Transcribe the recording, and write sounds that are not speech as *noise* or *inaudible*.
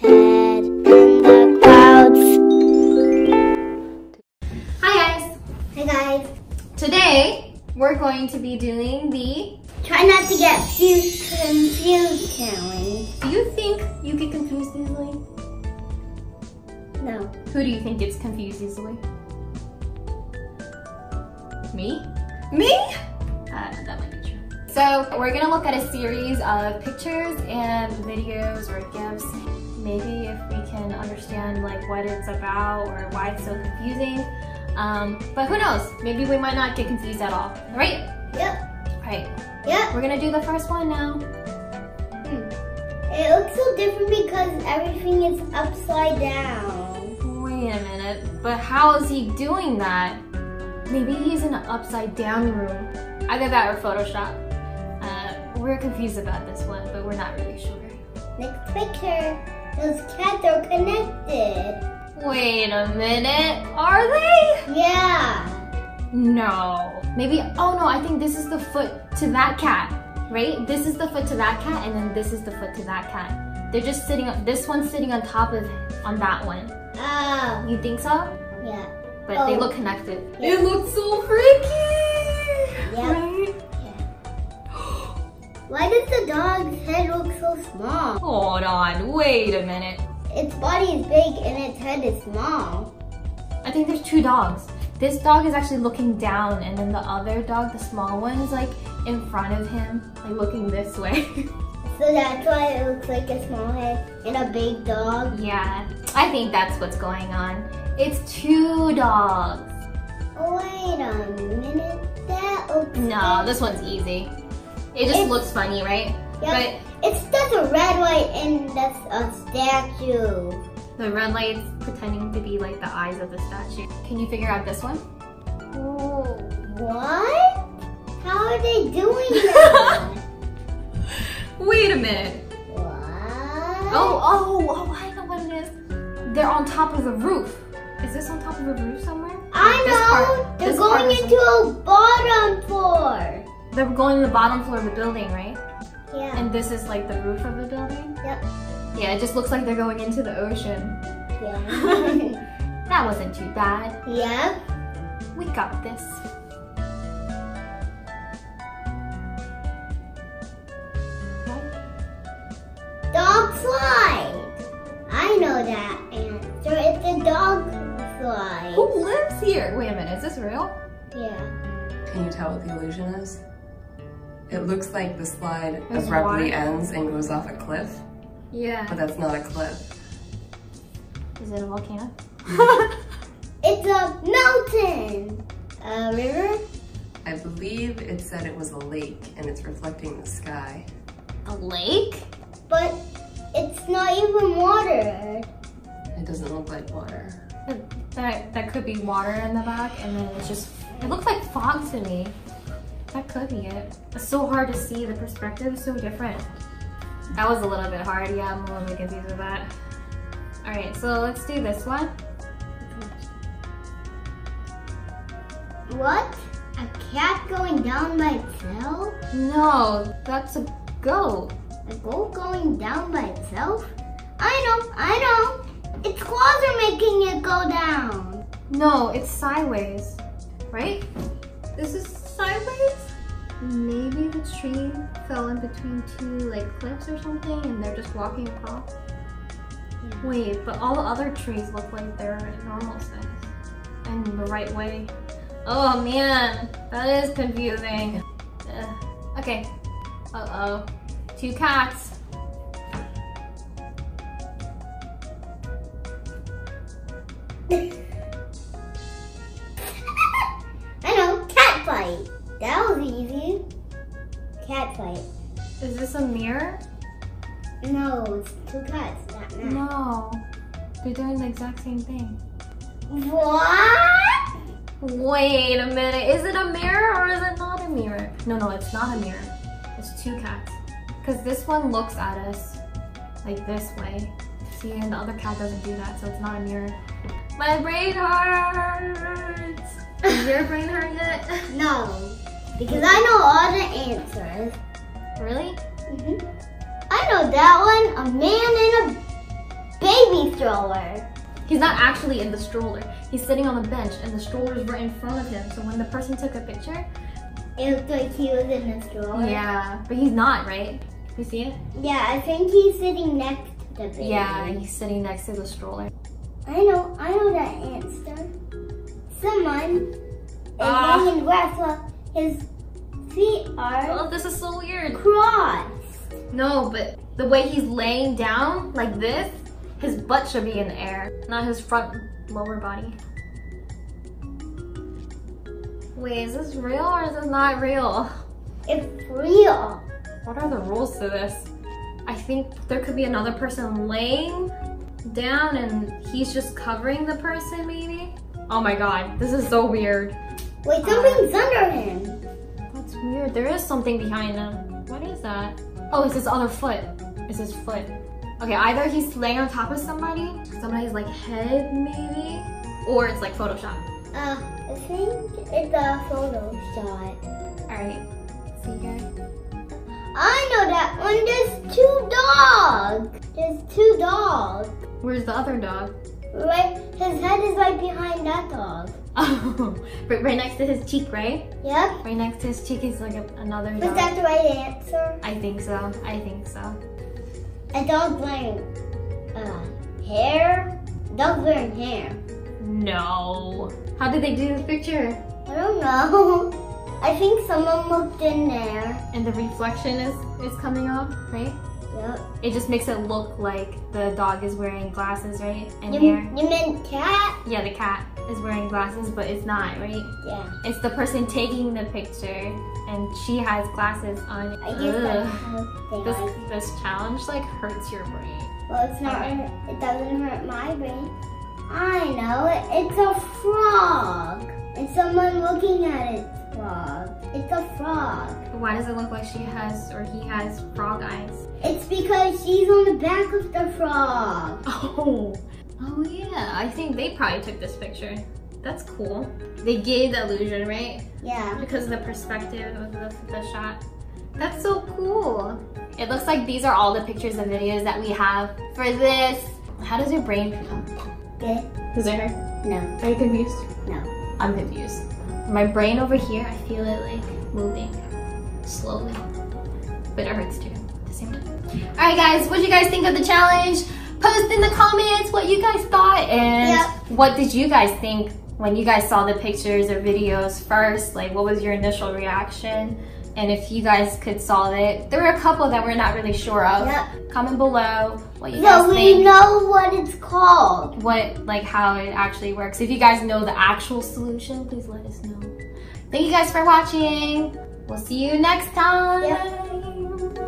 head in the clouds. Hi guys! Hey guys, Today we're going to be doing the try not to get confused, confused challenge. Do you think you get confused easily? No. Who do you think gets confused easily? Me? Me? Uh, that might be true. So we're gonna look at a series of pictures and videos or gifs. Maybe if we can understand like what it's about or why it's so confusing. Um, but who knows? Maybe we might not get confused at all. All right? Yep. All right. Yep. We're gonna do the first one now. Hmm. It looks so different because everything is upside down. Wait a minute, but how is he doing that? Maybe he's in an upside down room. Either that or Photoshop. Uh, we're confused about this one, but we're not really sure. Next picture. Those cats are connected. Wait a minute, are they? Yeah. No. Maybe, oh no, I think this is the foot to that cat, right? This is the foot to that cat, and then this is the foot to that cat. They're just sitting, this one's sitting on top of, on that one. Oh. You think so? Yeah. But they Oh. look connected. Yeah. It looks so freaky! Yeah. Right? Why does the dog's head look so small? Hold on, wait a minute. Its body is big and its head is small. I think there's two dogs. This dog is actually looking down, and then the other dog, the small one, is like in front of him, like looking this way. *laughs* So that's why it looks like a small head and a big dog. yeah, I think that's what's going on. It's two dogs. Wait a minute. That looks No, this one's easy. It just It's- looks funny, right? Yeah. It's just a red light and that's a statue. The red light's pretending to be like the eyes of the statue. Can you figure out this one? Oh, what? How are they doing *laughs* that? Wait a minute. what? Oh, oh, oh, I know what it is. They're on top of the roof. Is this on top of a roof somewhere? I This know. part- They're going into a bottom floor. They're going to the bottom floor of the building, right? Yeah. And this is like the roof of the building? Yep. Yeah, it just looks like they're going into the ocean. Yeah. *laughs* That wasn't too bad. Yeah. We got this. Dog slide. I know that answer. It's a dog slide. Who lives here? Wait a minute, is this real? Yeah. Can you tell what the illusion is? It looks like the slide There's abruptly water. ends and goes off a cliff, Yeah. but that's not a cliff. Is it a volcano? *laughs* It's a mountain. Uh, a river. I believe it said it was a lake and it's reflecting the sky. a lake? But it's not even water. It doesn't look like water. That that could be water in the back, and then it's just it looks like fog to me. That could be it. It's so hard to see. The perspective is so different. That was a little bit hard. Yeah, I'm a little bit confused with that. All right, so let's do this one. What? A cat going down by itself? No, that's a goat. A goat going down by itself? I know, I know. Its claws are making it go down. No, it's sideways, right? This is sideways. Maybe the tree fell in between two like cliffs or something, and they're just walking across. Wait, but all the other trees look like they're normal size and the right way. Oh man, that is confusing. Ugh. Okay. Uh oh. Two cats. *laughs* a mirror? No, it's two cats, not nine. No. They're doing the exact same thing. What? Wait a minute. Is it a mirror or is it not a mirror? No, no, it's not a mirror. It's two cats. Because this one looks at us like this way. See, and the other cat doesn't do that, so it's not a mirror. My brain hurts. Does your brain hurt yet? *laughs* No, because I know all the answers. Really? Hmm I know that one. A man in a baby stroller. He's not actually in the stroller. He's sitting on the bench and the stroller's were in front of him. So when the person took a picture, It looked like he was in the stroller. yeah, but he's not, right? You see it? Yeah, I think he's sitting next to the baby. Yeah, he's sitting next to the stroller. I know, I know that answer. Someone is Ah. laying grass while his feet are Oh, this is so weird. crossed. No, but the way he's laying down like this, his butt should be in the air, not his front lower body. Wait, is this real or is this not real? It's real. What are the rules to this? I think there could be another person laying down and he's just covering the person maybe? Oh my god, this is so weird. Wait, something's under him. That's weird. There is something behind him. What is that? Oh, it's his other foot. It's his foot. Okay, either he's laying on top of somebody, somebody's like head maybe, or it's like Photoshop. Uh, I think it's a photo shot. Alright, see you guys. I know that one. There's two dogs. There's two dogs. Where's the other dog? Right, his head is right behind that dog. Oh, *laughs* right, right next to his cheek, right? Yep. Right next to his cheek is like a, another Was dog. that the right answer? I think so. I think so. A dog wearing uh, hair? Dog wearing hair. No. How did they do this picture? I don't know. *laughs* I think someone looked in there. And the reflection is is coming off, right? Yep. It just makes it look like the dog is wearing glasses, right? And You, hair. you meant cat? Yeah, the cat is wearing glasses, but it's not, right? Yeah. It's the person taking the picture, and she has glasses on. I guess Ugh. This this challenge like hurts your brain. Well, it's not. It doesn't hurt my brain. I know. It's a frog. And someone looking at its frog. It's a frog. Why does it look like she has or he has frog eyes? It's because she's on the back of the frog. *laughs* Oh, oh yeah. I think they probably took this picture. That's cool. They gave the illusion, right? Yeah. Because of the perspective of the, the shot. That's so cool. It looks like these are all the pictures and videos that we have for this. How does your brain feel? Good. Does it hurt? No. Are you confused? No. I'm confused. My brain over here, I feel it like moving slowly. But it hurts too at the same time. Alright guys, what do you guys think of the challenge? Post in the comments what you guys thought and Yep. what did you guys think when you guys saw the pictures or videos first? Like what was your initial reaction? And if you guys could solve it. There were a couple that we're not really sure of. Yep. Comment below what you guys So we know what it's called. what like how it actually works. If you guys know the actual solution, please let us know. Thank you guys for watching. We'll see you next time. Bye.